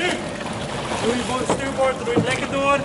nu. Doe je stuurboord, doe je het lekker door.